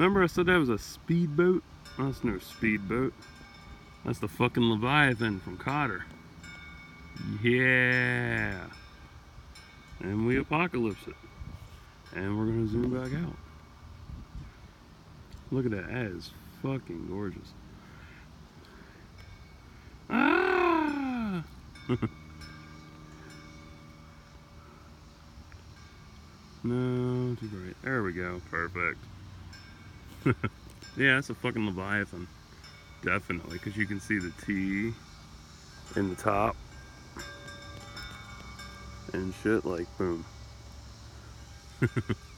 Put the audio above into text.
Remember I said that was a speedboat? That's no speedboat. That's the fucking Leviathan from KOTOR. Yeah. And we apocalypse it. And we're gonna zoom back out. Look at that. That is fucking gorgeous. Ah! no, too bright. There we go. Perfect. yeah, that's a fucking Leviathan. Definitely, because you can see the T in the top and shit like boom.